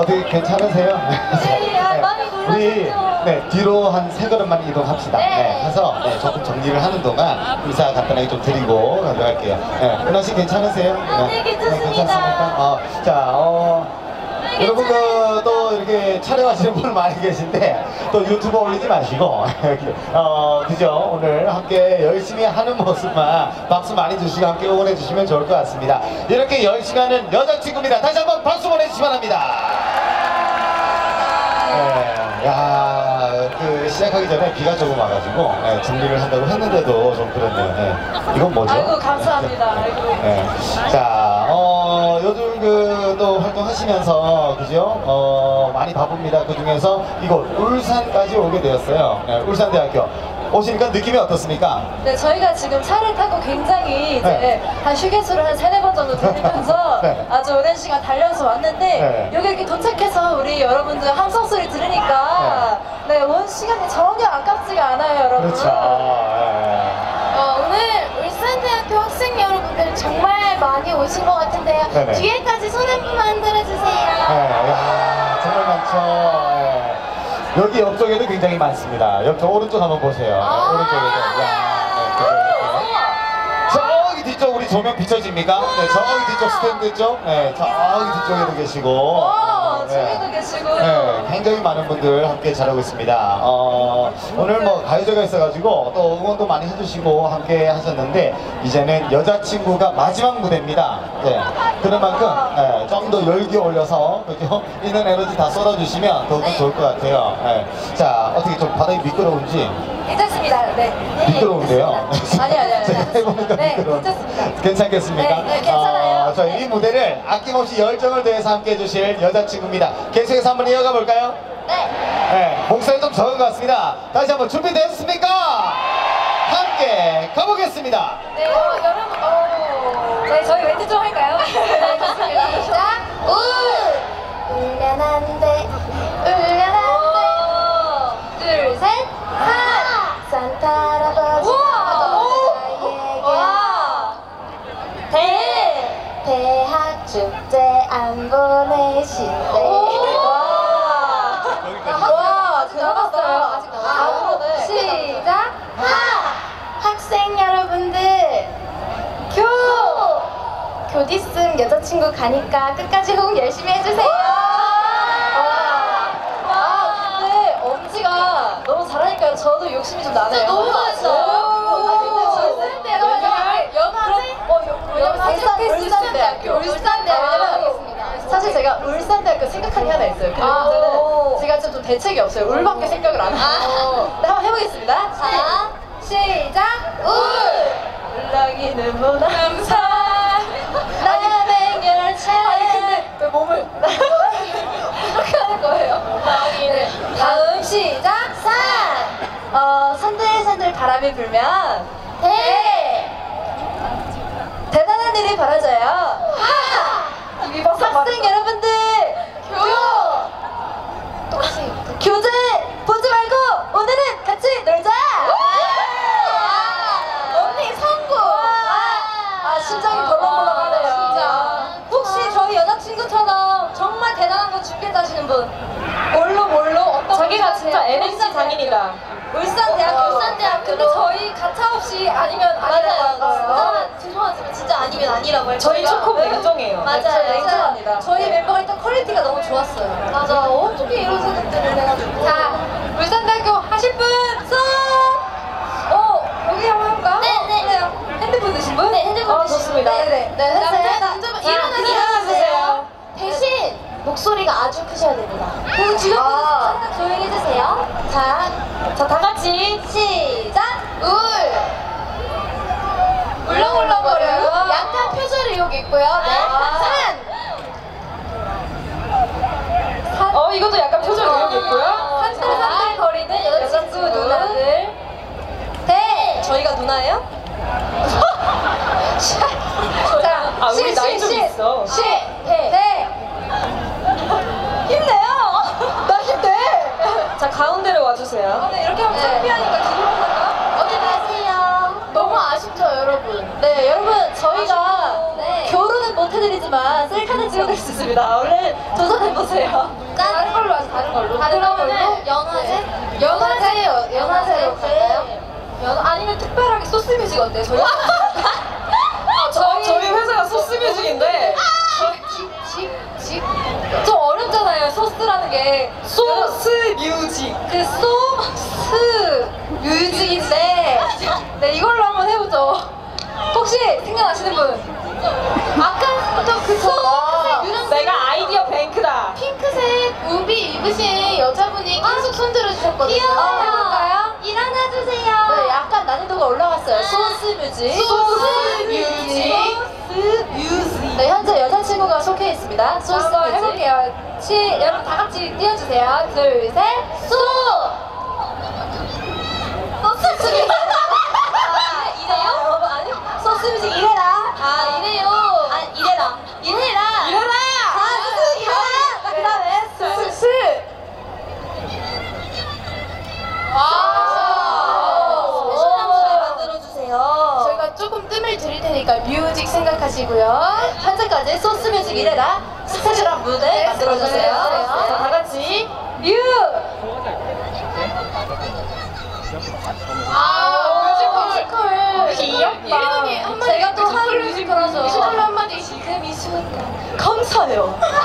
어떻게 괜찮으세요? 네, 아, 많이 우리? 네, 뒤로 한 세 걸음만 이동합시다. 네. 네, 해서 네, 조금 정리를 하는 동안 인사 간단하게 좀 드리고 가도록 할게요. 네, 은하 씨 괜찮으세요? 아, 네, 괜찮습니다. 어, 자, 어, 네, 여러분 괜찮아요. 그, 또 이렇게 촬영하시는 분 많이 계신데 또 유튜브 올리지 마시고 어 그죠 오늘 함께 열심히 하는 모습만 박수 많이 주시고 함께 응원해 주시면 좋을 것 같습니다 이렇게 10시간은 여자친구입니다 다시 한번 박수 보내주시기 바랍니다 네, 야, 그 시작하기 전에 비가 조금 와가지고 네, 준비를 한다고 했는데도 좀 그렇네요. 네. 이건 뭐죠? 아이고, 감사합니다. 아이고. 네. 자, 어, 요즘 그 또 활동하시면서 그죠? 어, 많이 바쁩니다. 그 중에서 이곳 울산까지 오게 되었어요. 네, 울산대학교 오시니까 느낌이 어떻습니까? 네, 저희가 지금 차를 타고 굉장히 이제 네. 한 휴게소를 한 세네 번 정도 돌리면서 네. 아주 오랜 시간 달려서 왔는데 네. 여기 이렇게 도착해서 우리 여러분들 함성 소리 들으니까 네, 온 시간이 전혀 아깝지가 않아요, 여러분. 그렇죠. 예. 어, 오늘 울산대학교 학생 여러분들 정말 많이 오신 것 같은데요. 뒤에까지 손 한 번만 흔들어주세요. 네, 야, 정말 많죠. 예. 여기 옆쪽에도 굉장히 많습니다. 옆쪽 오른쪽 한번 보세요. 아. 오른쪽에도. 야, 네, 그죠, 이렇게. 저기 뒤쪽 우리 조명 비춰집니까? 네, 저기 뒤쪽 스탠드 쪽. 네, 저기 뒤쪽에도 계시고. 와, 네. 저기도 계시고. 네, 굉장히 많은 분들 함께 잘하고 있습니다. 어, 오늘 뭐 가요제가 있어가지고 또 응원도 많이 해주시고 함께 하셨는데 이제는 여자친구가 마지막 무대입니다. 네, 그런 만큼 네, 좀더 열기 올려서 그죠? 있는 에너지 다 쏟아주시면 더욱더 좋을 것 같아요. 네. 자, 어떻게 좀 바닥이 미끄러운지 괜찮습니다. 네. 미끄러운데요. 아니, 아니, 아니. 제가 해보니까 네, 미끄러운. 괜찮습니다. 괜찮겠습니까? 네, 네, 괜찮아요. 어, 저희 이 무대를 아낌없이 열정을 더해서 함께 해 주실 여자친구입니다. 계속해서 한번 이어가 볼까요? 네. 네, 목소리 좀 적은 것 같습니다. 다시 한번 준비됐습니까? 함께 가보겠습니다. 네, 어, 여러분, 어. 네, 저희 멘트 좀 할까요? 네, 좋습니다. 시작. 울! 울면 안 돼. 4시. 와, 들어봤어요. 아직 나왔어요. 아, 시작. 하! 학생 여러분들, 교! 교디 쓴 여자친구 가니까 끝까지 호응 열심히 해주세요. 와. 와, 아, 근데 엄지가 너무 잘하니까 저도 욕심이 좀 나네요. 너무 잘했어. 울산대학교 울산대학교 울산대학교 사실 제가 울산대학교 생각한 게 하나 있어요. 근데 아, 문제는 오. 제가 좀, 좀 대책이 없어요. 울밖에 생각을 안 해요. 네, 한번 해보겠습니다. 자, 시작. 울! 울렁이는 문항사 남의 열차 아니 근데 왜 몸을 이렇게 하는 거예요? 네. 다음 시작 산! 어 산들산들 바람이 불면 대! 대단한 일이 벌어져요 학생 여러분들! 교! 교재 보지 말고 오늘은 같이 놀자! 언니 성공! 아 심장이 벌렁벌렁하네요. 진짜. 혹시 저희 여자친구처럼 정말 대단한 거 준비했다시는 분? 뭘로 뭘로? 어떤 자기가 진짜 N행시 장인이다. 울산대학교 울산대학교로. 근데 저희 가차 없이 아니면 아니라고 할 거예요 진짜 죄송하지만 진짜 아니면 아니라고 할 저희. 초코 냉정해요. 맞아요. 맞아요 냉정합니다 저희 네. 멤버가 일단 퀄리티가 너무 좋았어요 맞아. 어떻게 이런 생각들을 해가지고. 자, 울산대학교 하실 분 손! 어 여기 한번 해볼까요? 네, 네. 핸드폰 드신 분? 네, 핸드폰 어, 드신 좋습니다 분. 네네 네, 자, 했어요. 자, 일어나세요. 목소리가 아주 크셔야 됩니다. 그 주변 아. 분들 조용히 해주세요. 자, 자, 다 같이 시작. 울. 울렁울렁거려요. 약간 표절 의혹 있고요. 네. 아. 산. 어, 이것도 약간 표정 의욕 있고요. 한들한들 거리는 여자친구 누나들 대. 저희가 누나예요? 자, 아, 우리 시, 나이 시, 좀 시. 있어. 시. 대. 대. 힘내요! 나 힘내! 자, 가운데로 와주세요. 근데 이렇게 하면 네. 창피하니까 뒤로 갈까요? 어디 가세요? 너무 아쉽죠, 여러분? 네, 여러분, 저희가 네. 결혼은 못 못해드리지만 셀카는 찍어드릴 수 있습니다. 얼른 도전해보세요. 다른 걸로 하자, 다른 걸로. 다른 그러면은 연화제? 연화제, 연화제로 갈까요? 연, 아니면 특별하게 소스 뮤직 어때요? 저희 아, 저, 저희 회사가 소스 뮤직인데 집, 집. 좀어 소스라는 게 소스 뮤직 그 소스 뮤직인데 네 이걸로 한번 해보죠. 혹시 생각나시는 분? 아까부터 그 핑크색, 유랑색, 내가 아이디어 뱅크다 핑크색 우비 입으신 여자분이 계속 손 들어 주셨거든요. 아, 해볼까요? 일어나주세요. 네, 약간 난이도가 올라갔어요. 소스 뮤직. 소스 뮤직. 네, 현재 여자친구가 속해 있습니다. 소스 한번. 해볼게요. 시, 여러분 다 같이 띄워주세요. 둘, 셋. 소! 소스 뮤직. 아, 이래요? 아니, 소스 뮤직 일해라. 아, 이래요. 아, 일해라. 일해라. 일해라 아, 소스 일해라. 그 다음에 스. 스. 와. special한 노래 만들어주세요. 저희가 조금 뜸을 들일 테니까 뮤직 생각하시고요. 현재까지 소스 뮤직 일해라 special한 무대 만들어주세요. 만들어주세요. 자, 다 같이 뮤! 아, 뮤지컬. 귀엽다. 제가 또 하루 뮤지컬 하죠. 뮤지컬로 한마디. 지금 이 순간 감사해요. 자, 다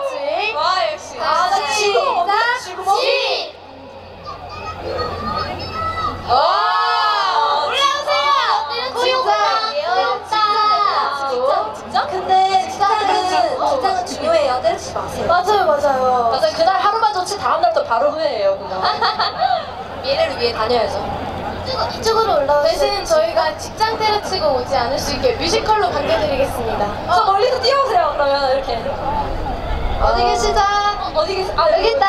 같이 와, 역시. 아, 나 지금 없네, 지금 없네. 시. 와! 올라오세요. 진짜 귀엽다. 직장, 직장? 근데 직장은, 직장은 마세요. 맞아요, 맞아요. 맞아요. 그날 하루만 좋지 다음 날 또 바로 후회해요. 그거. 미래를 위해 다녀야죠. 이쪽으로 올라오세요. 대신 저희가 직장 때려치고 오지 않을 수 있게 뮤지컬로 반겨드리겠습니다. 저 멀리서 뛰어오세요. 그러면 이렇게. 어 디 계시죠? 어 디 계시? 아 여기 있다.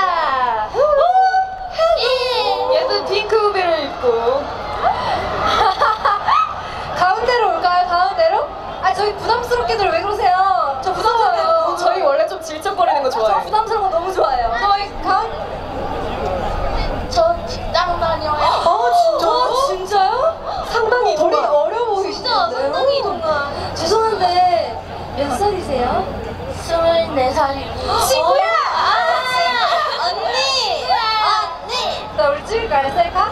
예쁜 핑크 우비를 입고 가운데로 올까요? 가운데로? 아 저희 부담스럽게들 왜 그러세요? 저 부담스러워요. 저희 원래 좀 질척거리는 거 저 좋아해요 부담스러운 거 너무 좋아해요. 저희 가운. 저 직장 다녀요. 아 진짜? 진짜요? 상당히 머리 동안 어려 보이시죠? 상당히 동안. 죄송한데 몇 살이세요? 24살이고. 친구야! 아, 언니! 언니! 나 우리 찍을까요? 셀카?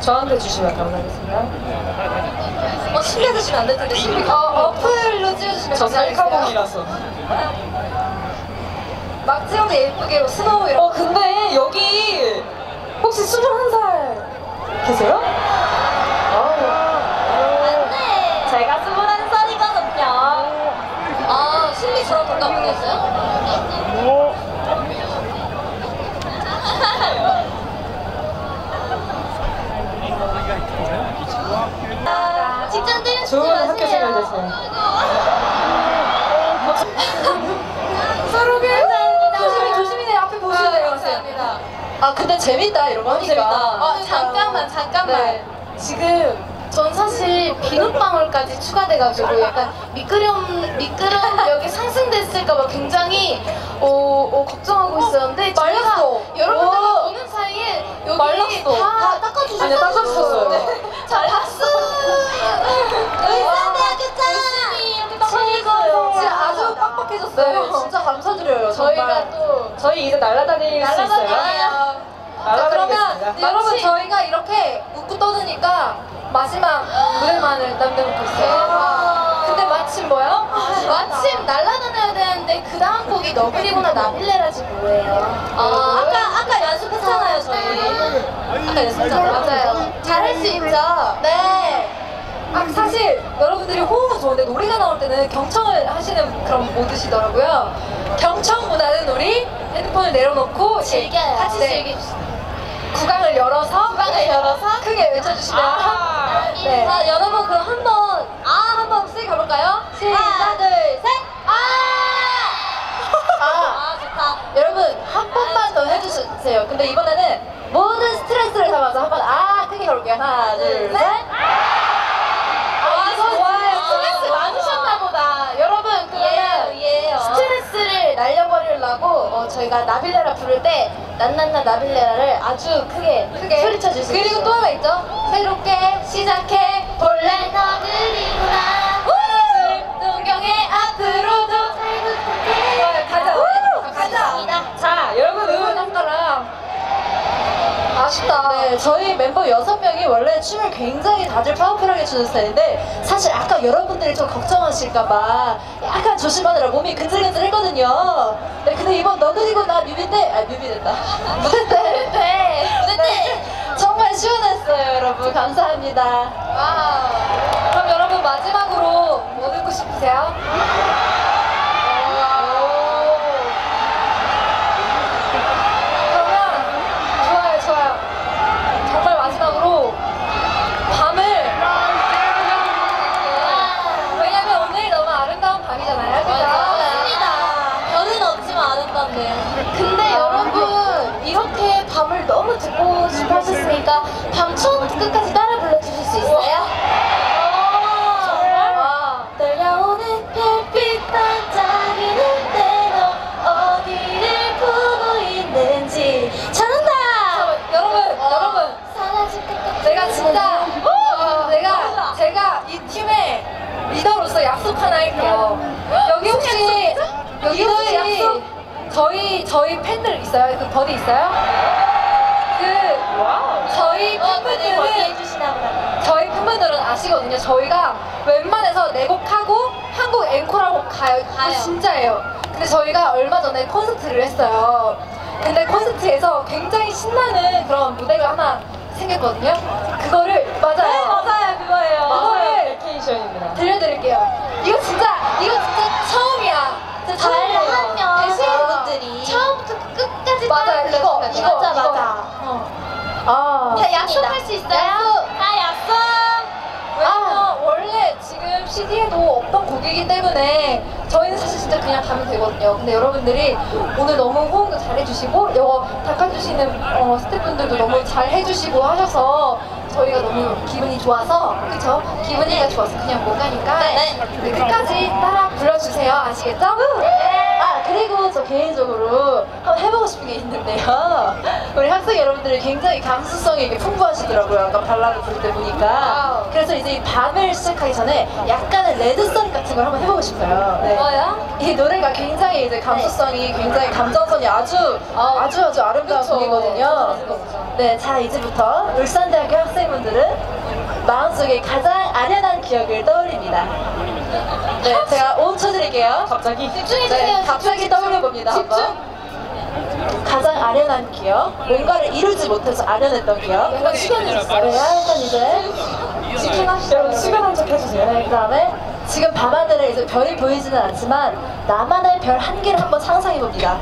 저한테 주시면 감사하겠습니다 어, 신뢰 드시면 안 될 텐데, 신뢰. 어, 어플로 찍어주시면 저. 셀카봉이라서 막 찍어도 예쁘게 스노우 이런 어 근데 여기 혹시 21살 계세요? 제가 21살이거든요. 아, 신비 저랑 동갑이겠어요? 좋은. 학교 생활 되세요 감사합니다. 조심히 조심히 내 앞에 보셔야 돼요. 감사합니다. 아 근데 재밌다 이런 거 하니까. 어, 잠깐만, 잠깐만. 네. 지금 전 사실 비눗방울까지 추가돼가지고 약간 미끄럼, 미끄럼력이 상승됐을까봐 굉장히 어, 어, 걱정하고 있었는데 저희가 말랐어. 여러분들이 와. 보는 사이에 여기 말랐어. 다, 다 닦아주셨어요. 아니요, 닦아주셨어요. 네. 이렇게 닦아주셨어 요. 진짜 아주 빡빡해졌어요. 진짜 감사드려요. 저희가. 또 저희 이제 날아다닐 수 있어요 날아다녀요. 자, 그러면 여러분 저희가 이렇게 웃고 떠드니까 마지막 무대만을 남겨놓고 있어요. 대박. 근데 마침 뭐요? 마침 날아다녀야 되는데 그 다음 곡이 너블이구나 나빌레라지 뭐예요? 아, 아까 아까 연습했잖아요 저희. 아까 연습했잖아요. 맞아요. 잘할 수 있죠? 네. 아, 사실 여러분들이 호흡은 좋은데 노래가 나올 때는 경청을 하시는 그런 모드시더라고요. 경청보다는 우리 핸드폰을 내려놓고 즐겨요. 같이 네, 즐깁시다. 구강을 열어서 구강을 열어서 크게 외쳐주시면 아. 네. 자 여러분 그럼 한번 아 한번 세게 가볼까요? 시작 둘셋 아! 아! 아 좋다. 여러분 한 번만 더 해주세요. 근데 이번에는 모든 스트레스를 담아서 한번 아 크게 가볼게요. 하나 둘 셋. 아 이거 좋아요. 스트레스 많으셨나 보다. 여러분 그러면 이해요. 스트레스를 날려버리려고 어, 저희가 나빌레라 부를 때 난난나 나빌레라를 아주 크게 크게 소리쳐 주세요. 그리고 또 하나 있죠. 새롭게 시작해 본래 너그리 네, 저희 멤버 여섯 명이 원래 춤을 굉장히 다들 파워풀하게 추는 스타일인데 사실 아까 여러분들이 좀 걱정하실까봐 약간 조심하느라 몸이 근질근질 했거든요. 네, 근데 이번 너 그리고 나 뮤비인데, 아, 뮤비 됐다. 무대 때. 네. 네, 정말 시원했어요, 여러분. 감사합니다. 와우. 그럼 여러분 마지막으로 뭐 듣고 싶으세요? 이 팀의 리더로서 약속 하나 할게요. 여기 혹시 여기 혹시 약속 저희 저희 팬들 있어요? 그 버디 있어요? 그. 저희 어, 팬분들은. 저희 팬분들은 아시거든요. 저희가 웬만해서 네곡 하고 한국 앵콜하고 가요. 가요. 진짜예요. 근데 저희가 얼마 전에 콘서트를 했어요. 근데 콘서트에서 굉장히 신나는 그런 무대가 하나 생겼거든요. 그거를 맞아요. 네, 맞아요. 그거예요. 그거를 베 이거 맞아 이거. 맞아. 어. 아. 자 약속할 수 있어요? 아 약속. 왜냐면 원래 지금 CD에도 없던 곡이기 때문에 저희는 사실 진짜 그냥 가면 되거든요. 근데 여러분들이 오늘 너무 호응도 잘 해주시고 이거 닦아주시는 어, 스태프분들도 너무 잘 해주시고 하셔서 저희가 너무 기분이 좋아서 그쵸? 기분이가 좋아서 그냥 못 가니까 네. 네, 끝까지 따라 불러주세요. 아시겠죠? 아 그리고 저 개인적으로 한번 해보고 싶은 게 있는데요. 우리 학생 여러분들이 굉장히 감수성이 이게 풍부하시더라고요. 아까 발라드 부를 때 보니까. 그래서 이제 이 밤을 시작하기 전에 약간의 레드선 같은 걸 한번 해보고 싶어요. 네. 뭐요? 이 노래가 굉장히 이제 감수성이 굉장히 감정선이 아주 아주 아주 아름다운 그쵸. 곡이거든요. 네, 자 이제부터 울산대학교 학생분들은 마음속에 가장 아련한 기억을 떠올립니다. 네, 제가 5초 드릴게요. 갑자기 집중해주세요. 네, 갑자기 떠올려 봅니다. 한번. 가장 아련한 기억, 뭔가를 이루지 못해서 아련했던 기억. 시간이 있어요. 네, 일단 이제 집중합시다. 여러분 수면 척 해주세요. 네, 그다음에 지금 밤하늘에 이제 별이 보이지는 않지만 나만의 별 한 개를 한번 상상해 봅니다.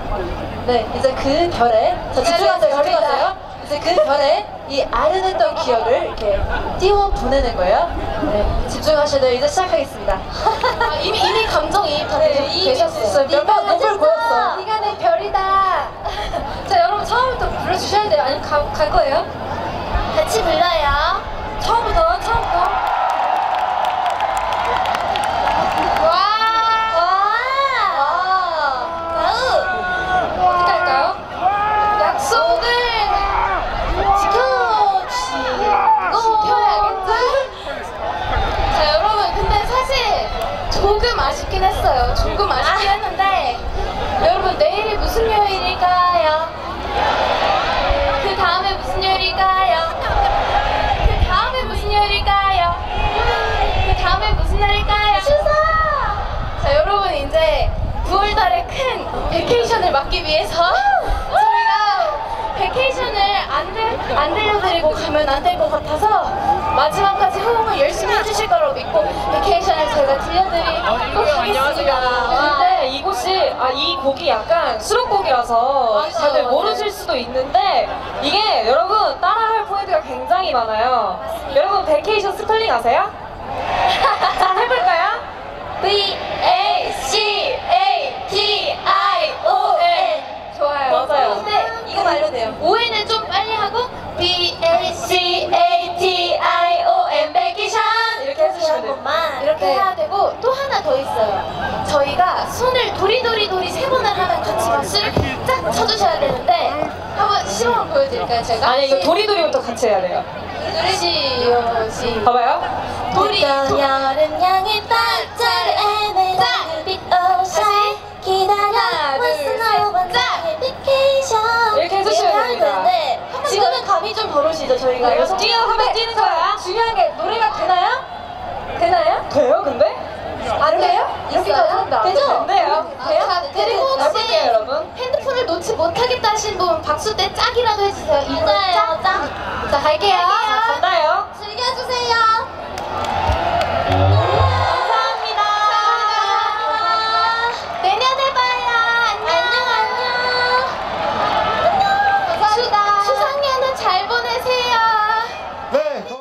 네, 이제 그 별에 자 집중하세요, 별이 집중하세요. 이제 그 별에 이 아련했던 기억을 이렇게 띄워 보내는 거예요. 네, 집중하셔야 돼요. 이제 시작하겠습니다. 아, 이미 이미 감정이 다 네, 이 되셨어요. 몇번 목을 보였어. 네가 내 별이다. 자, 여러분 처음부터 불러주셔야 돼요. 아니면 가, 갈 거예요? 같이 불러요. 아쉽긴 했어요 조금 아쉽긴 했는데 여러분 내일이 무슨 요일일까요? 그 다음에 무슨 요일일까요? 그 다음에 무슨 요일일까요? 그 다음에 무슨 날일까요? 추석! 자 여러분 이제 9월달에 큰 베케이션을 맞기 위해서 안, 들, 안 들려드리고 가면 안 될 것 같아서 마지막까지 호응을 열심히 해주실 거라고 믿고 Vacation을 저희가 들려드리도록 하겠습니다. 근데 이곳이 아 이 곡이 약간 수록곡이라서 다들. 모르실 수도 있는데 이게 여러분 따라할 포인트가 굉장히 많아요. 여러분 Vacation 스펠링 아세요? 자 해볼까요? V 하고 V A C A T I O N Vacation 이렇게 해주시면 돼요. 번만 이렇게 네. 해야 되고 또 하나 더 있어요. 저희가 손을 도리도리도리 세 번을 하면 같이 박수를 쫙 쳐주셔야 되는데 한번 시범을 보여드릴까요 제가? 아니 이거 도리도리부터 같이 해야 돼요. 도리시요 시 봐봐요. 도리 여름 향해 반 감이 좀덜 오시죠? 저희가 여기서 뛰어 하면 뛰는 거야. 중요한 게 노래가 되나요? 되나요? 돼요 근데? 안 돼요? 이렇게 있어요? 가서 되죠? 돼요. 돼요? 그리고 혹시 해볼게요, 여러분. 핸드폰을 놓지 못하겠다 하신 분 박수 때 짝이라도 해주세요. 이거예요. 짝. 짝. 자 갈게요.